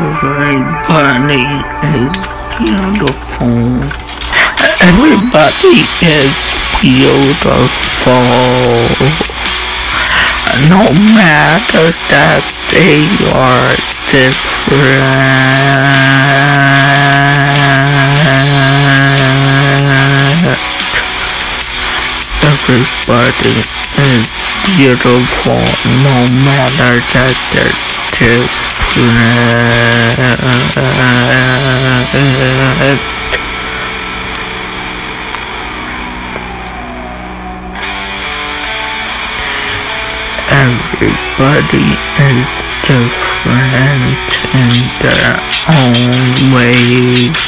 Everybody is beautiful. Everybody is beautiful. No matter that they are different. Everybody is beautiful no matter that they're different. Everybody is different in their own ways,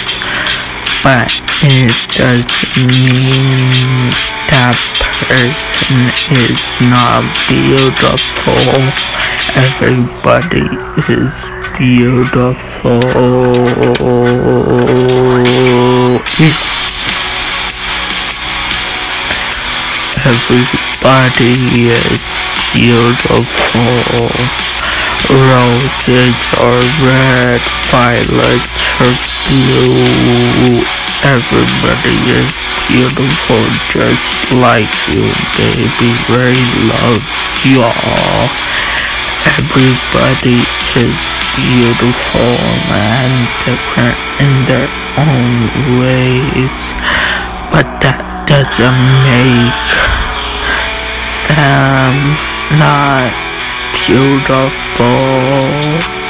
but it doesn't mean that person is not beautiful. Everybody is beautiful. Everybody is beautiful. Roses are red, violets are blue. Everybody is beautiful just like you, baby. Ray loves y'all. Everybody is beautiful and different in their own ways, but that doesn't make them not beautiful.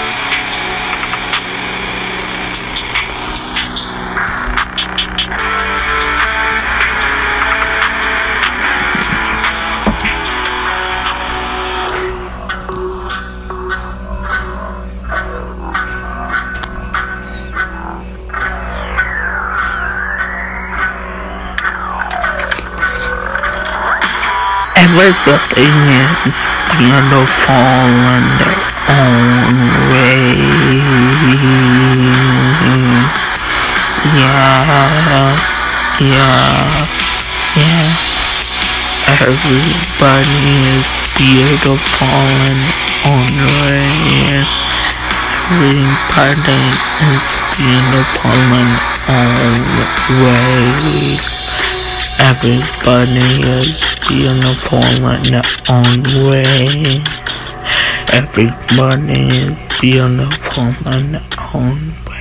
Everybody is beautiful in their own way. Yeah, yeah, yeah. Everybody is beautiful their own way. Everybody is beautiful their own way. Everybody is beautiful in their own way. Everybody is beautiful in their own way.